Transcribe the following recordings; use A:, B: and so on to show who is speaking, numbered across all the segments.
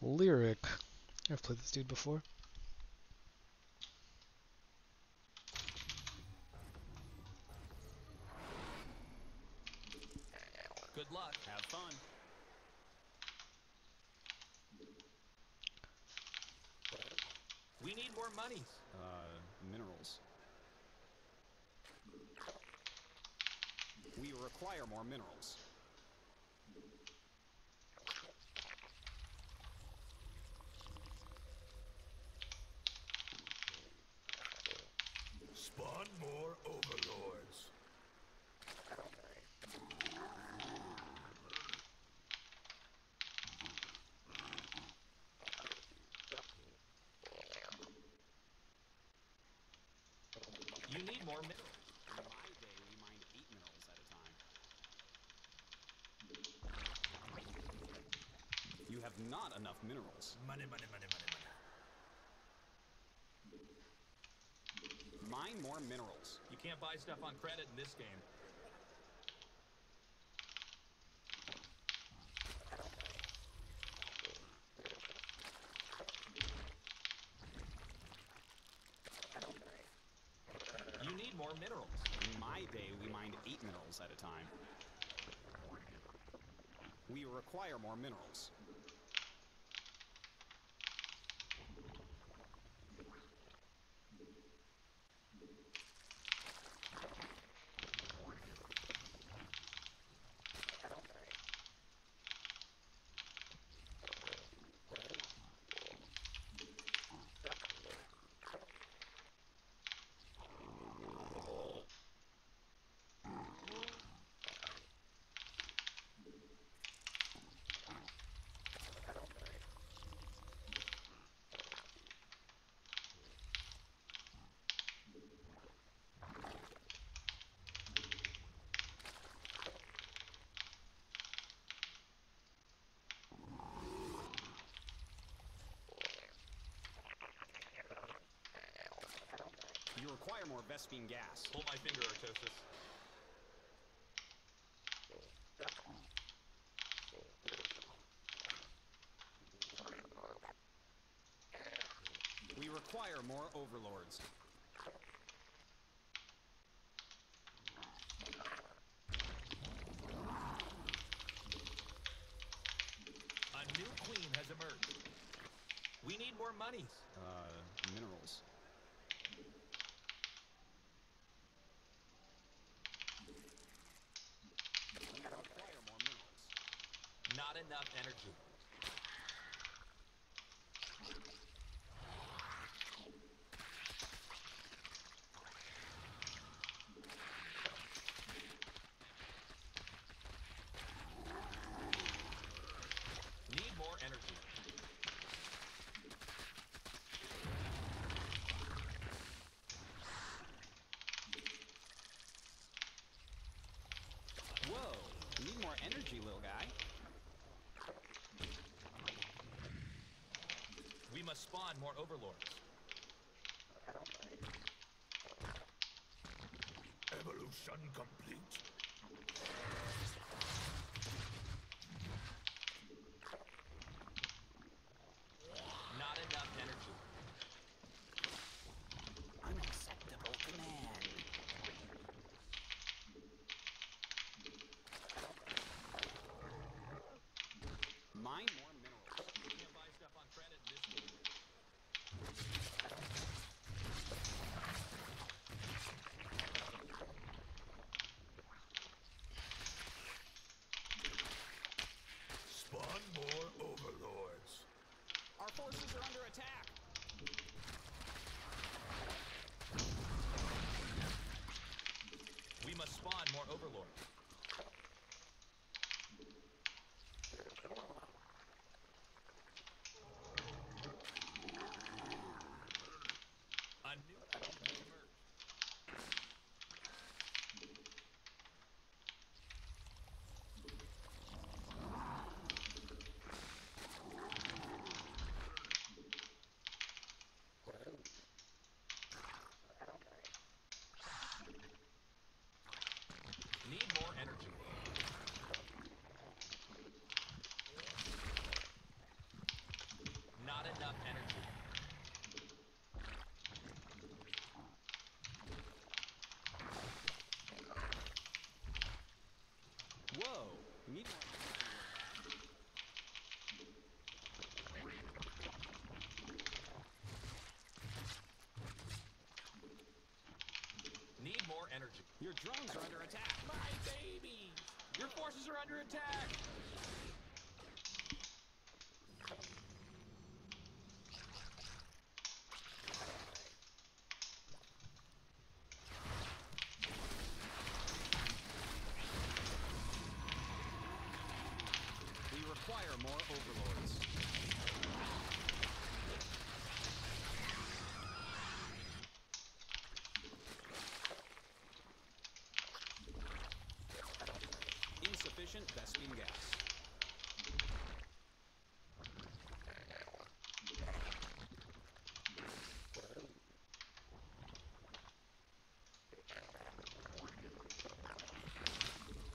A: Lyric. I've played this dude before.
B: Good luck.
C: Have fun.
B: We need more monies.
C: Uh, minerals. We require more minerals.
B: You need more minerals.
C: In my day, we mined eight minerals at a time. You have not enough minerals.
D: Money, money, money, money, money.
C: Mine more minerals.
B: You can't buy stuff on credit in this game. You need more minerals.
C: In my day, we mined eight minerals at a time. Require more minerals. You require more Vespene gas.
B: Hold my finger, Artosis.
C: We require more overlords.
B: A new queen has emerged. We need more monies.
C: Uh, minerals. We require more minerals.
B: Not enough energy. Need more energy.
C: Whoa! You need more energy, little guy.
B: We must spawn more overlords.
D: Evolution complete.
B: Not enough energy.
C: Unacceptable command. Mine more minerals.
B: You can't buy stuff on credit in this game.
D: Spawn more overlords.
C: Our forces are under attack.
B: We must spawn more overlords. A new queen has emerged. Need more
C: Your drones are under attack.
B: My baby! Your forces are under attack!
C: We require more overlords. Insufficient Vespene gas.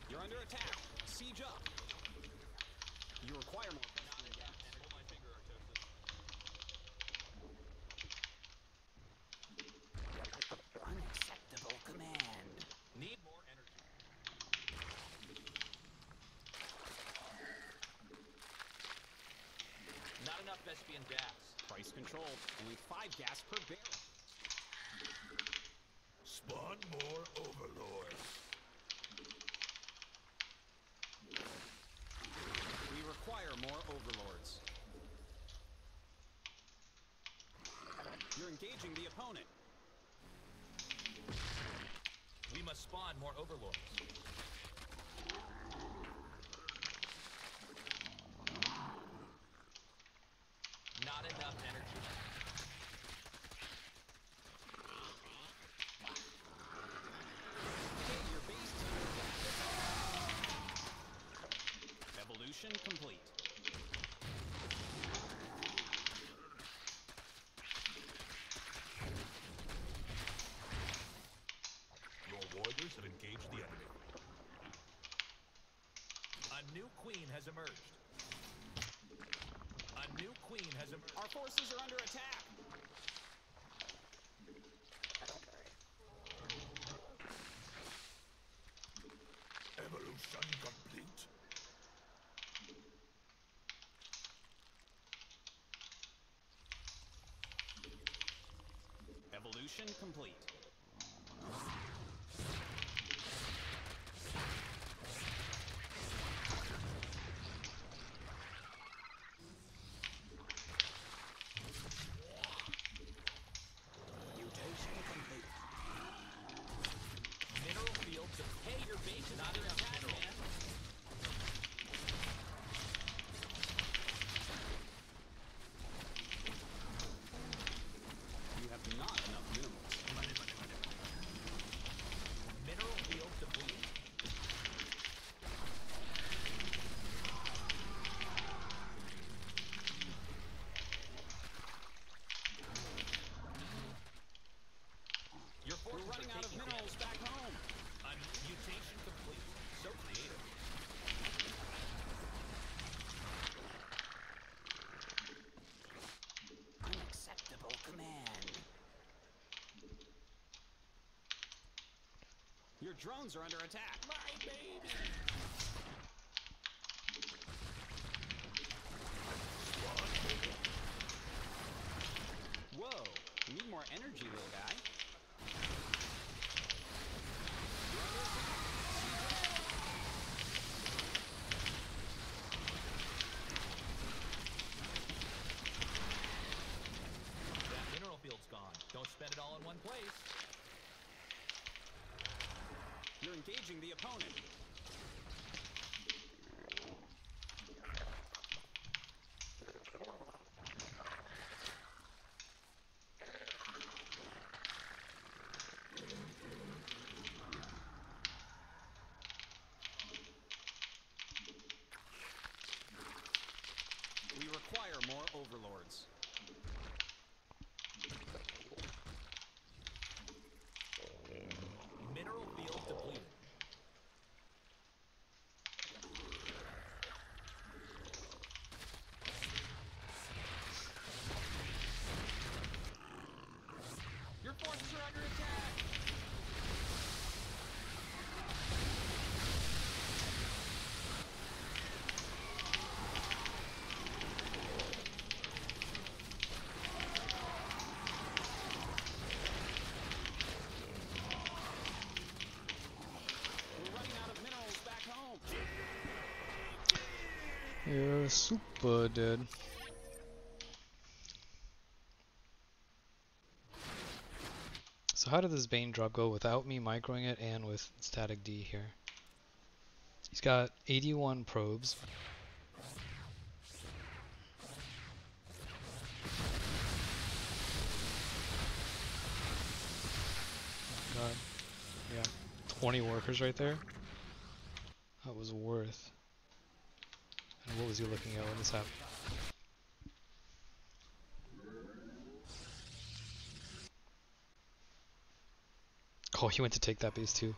C: You're under attack. Siege up. You require more Vespene gas.
B: Pull my finger, Artosis.
C: Unacceptable command.
B: Need more energy. Not enough Vespene gas.
C: Price controlled. Only five gas per barrel.
D: Spawn more overlords.
C: We require more overlords. You're engaging the opponent.
B: We must spawn more overlords. Not enough energy.
C: Hey, your base is under attack. Evolution complete.
D: Your warriors have engaged the enemy.
B: A new queen has emerged. A new queen has emerged.
C: Our forces are under attack.
D: Evolution complete.
C: Evolution complete. Mutation complete.
B: Mineral fields. Hey, your base is under attack, man.
C: You have not enough minerals.
B: Mineral field depleted. Your
C: We're
B: forces
C: running
B: are
C: out of
B: taking
C: minerals back home.
B: A mutation complete. So creative.
C: Unacceptable command. Your drones are under attack.
B: My baby.
C: Whoa, you need more energy, little guy.
B: That mineral field's gone. Don't spend it all in one place.
C: You're engaging the opponent. We require more overlords.
B: Mineral field depleted. Your forces are under attack.
A: Super dead. So how did this Bane drop go without me microing it and with static D here? He's got 81 probes. Got, yeah, 20 workers right there. That was worth. What was he looking at when this happened? Oh, he went to take that base too.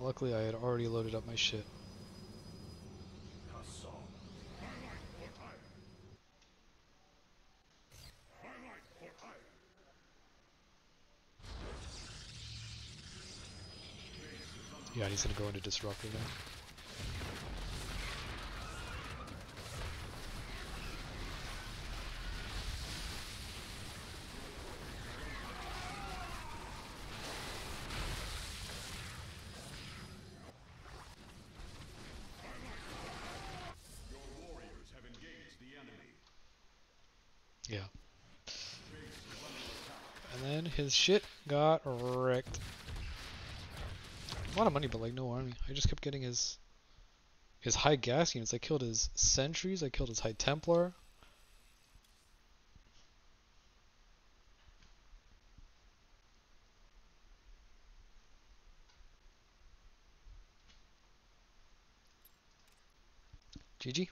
A: Luckily, I had already loaded up my shit. Yeah, he's gonna go into Disruptor now. His shit got wrecked. A lot of money, but like no army. I just kept getting his his high gas units. I killed his sentries. I killed his high Templar. GG.